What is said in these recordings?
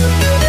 Thank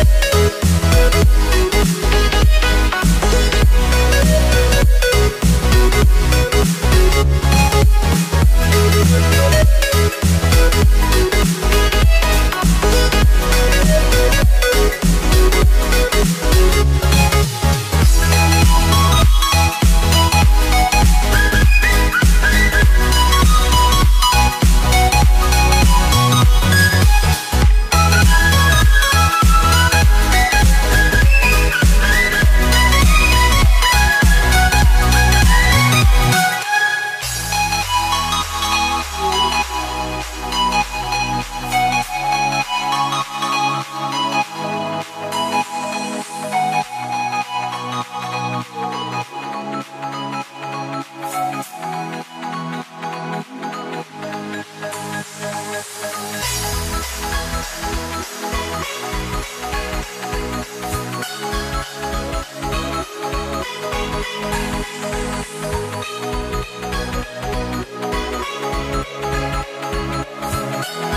We'll